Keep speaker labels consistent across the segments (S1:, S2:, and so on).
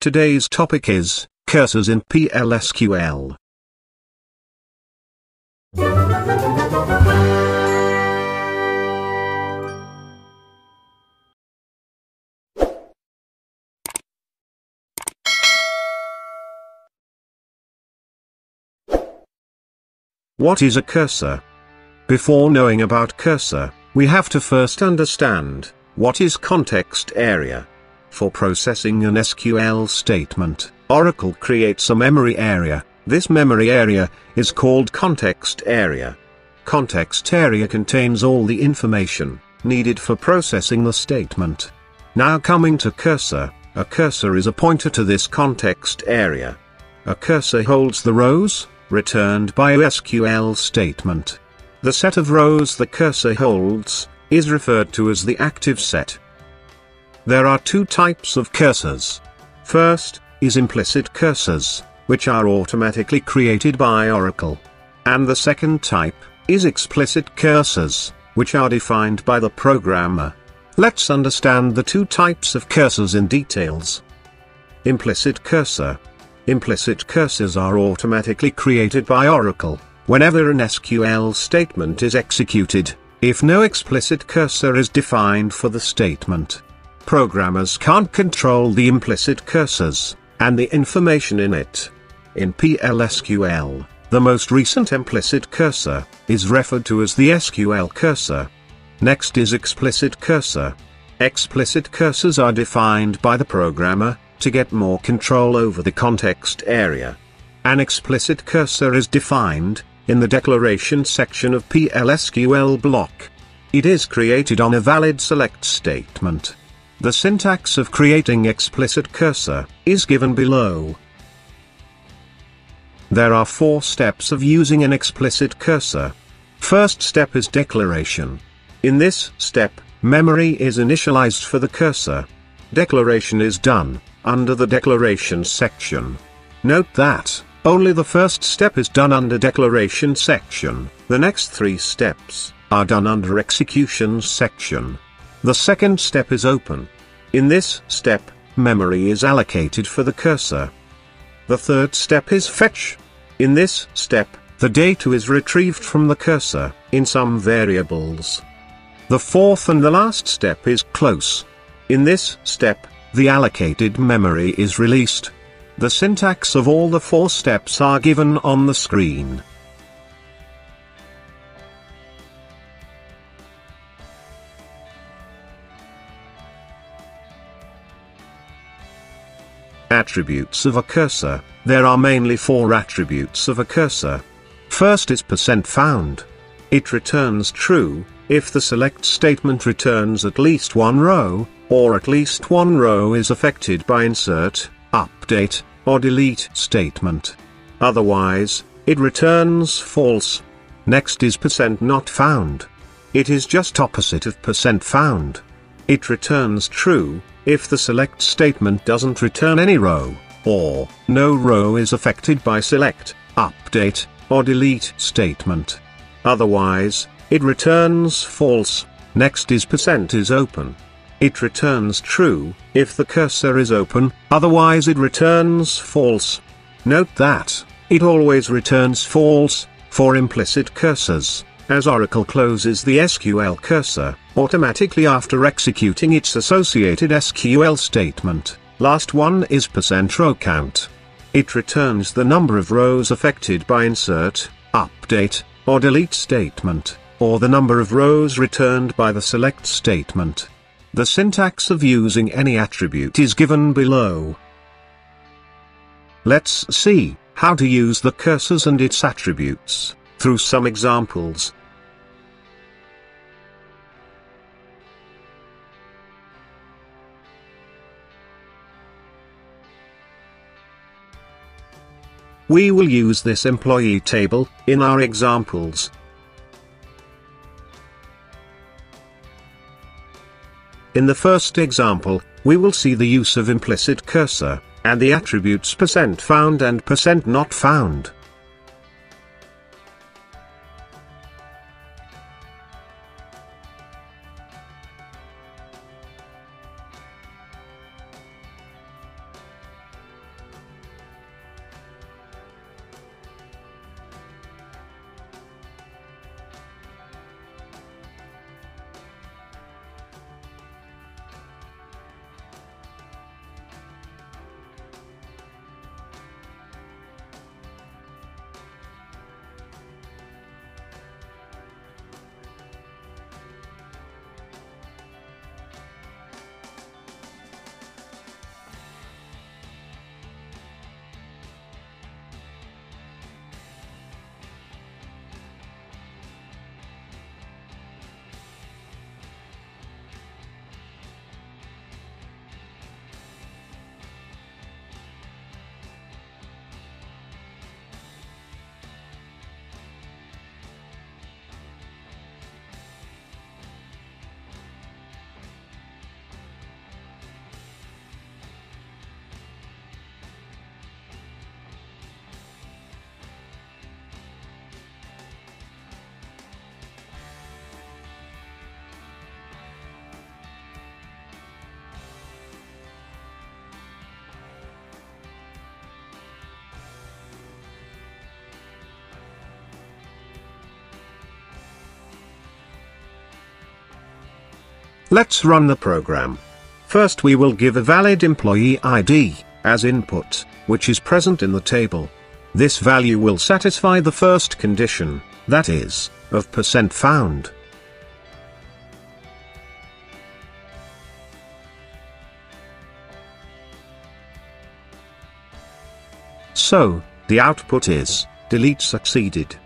S1: Today's topic is cursors in PLSQL. What is a cursor? Before knowing about cursor, we have to first understand, what is context area? For processing an SQL statement, Oracle creates a memory area. This memory area is called context area. Context area contains all the information needed for processing the statement. Now coming to cursor, a cursor is a pointer to this context area. A cursor holds the rows, returned by a SQL statement. The set of rows the cursor holds, is referred to as the active set. There are two types of cursors. First, is implicit cursors, which are automatically created by Oracle. And the second type, is explicit cursors, which are defined by the programmer. Let's understand the two types of cursors in details. Implicit cursor, Implicit cursors are automatically created by Oracle, whenever an SQL statement is executed, if no explicit cursor is defined for the statement. Programmers can't control the implicit cursors, and the information in it. In PLSQL, the most recent implicit cursor, is referred to as the SQL cursor. Next is explicit cursor. Explicit cursors are defined by the programmer, to get more control over the context area. An explicit cursor is defined, in the declaration section of PLSQL block. It is created on a valid select statement. The syntax of creating explicit cursor, is given below. There are four steps of using an explicit cursor. First step is declaration. In this step, memory is initialized for the cursor. Declaration is done, under the declaration section. Note that, only the first step is done under declaration section, the next three steps, are done under execution section. The second step is open. In this step, memory is allocated for the cursor. The third step is fetch. In this step, the data is retrieved from the cursor, in some variables. The fourth and the last step is close. In this step, the allocated memory is released. The syntax of all the four steps are given on the screen. Attributes of a cursor. There are mainly four attributes of a cursor. First is percent %found. It returns true, if the select statement returns at least one row, or at least one row is affected by insert, update, or delete statement. Otherwise, it returns false. Next is percent %not found. It is just opposite of percent %found. It returns true, if the select statement doesn't return any row, or no row is affected by select, update, or delete statement. Otherwise, it returns false. Next is percent %is open. It returns true, if the cursor is open, otherwise it returns false. Note that, it always returns false, for implicit cursors, as Oracle closes the SQL cursor, automatically after executing its associated SQL statement. Last one is percent %row count. It returns the number of rows affected by insert, update, or delete statement, or the number of rows returned by the select statement. The syntax of using any attribute is given below. Let's see how to use the cursors and its attributes, through some examples. We will use this employee table, in our examples, In the first example, we will see the use of implicit cursor, and the attributes percent %found and percent %not found. Let's run the program. First we will give a valid employee ID, as input, which is present in the table. This value will satisfy the first condition, that is, of percent found. So, the output is, delete succeeded.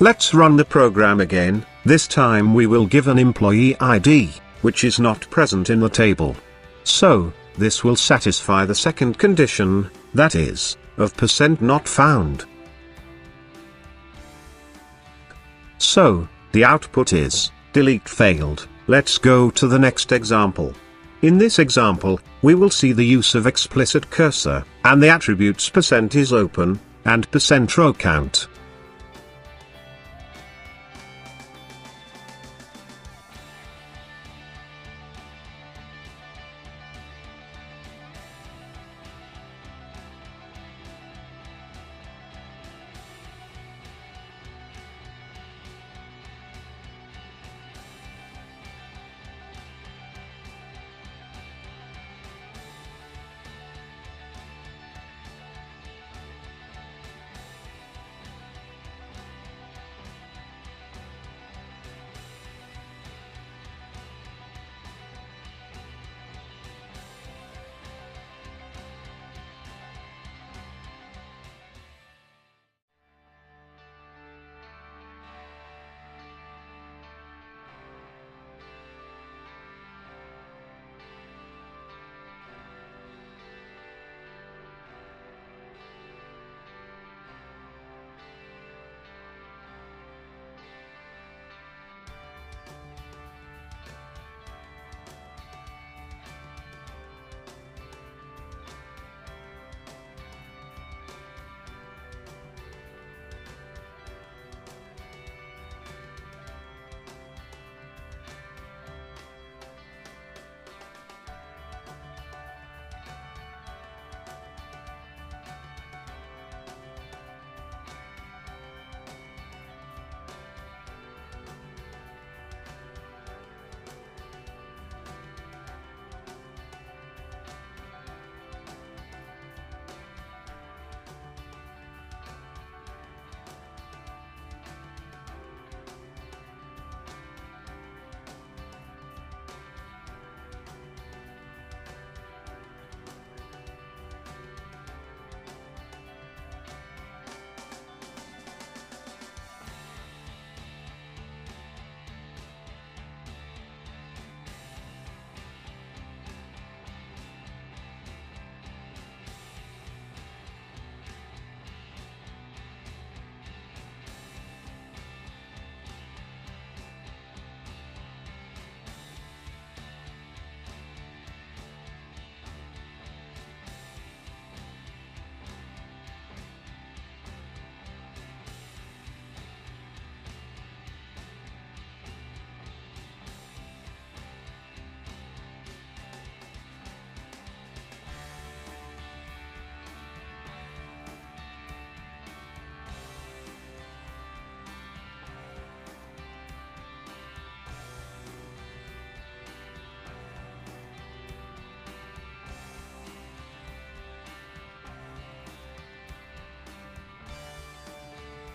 S1: Let's run the program again, this time we will give an employee ID, which is not present in the table. So, this will satisfy the second condition, that is, of percent not found. So, the output is, delete failed, let's go to the next example. In this example, we will see the use of explicit cursor, and the attributes percent is open, and percent row count.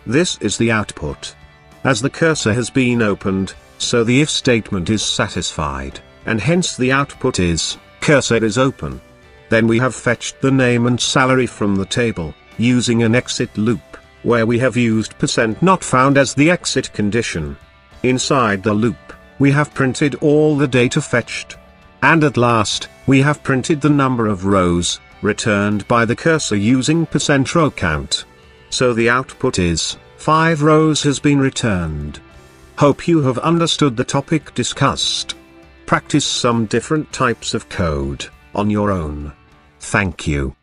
S1: This is the output. As the cursor has been opened, so the if statement is satisfied, and hence the output is, cursor is open. Then we have fetched the name and salary from the table, using an exit loop, where we have used percent not found as the exit condition. Inside the loop, we have printed all the data fetched. And at last, we have printed the number of rows, returned by the cursor using percent row count. So the output is, 5 rows has been returned. Hope you have understood the topic discussed. Practice some different types of code, on your own. Thank you.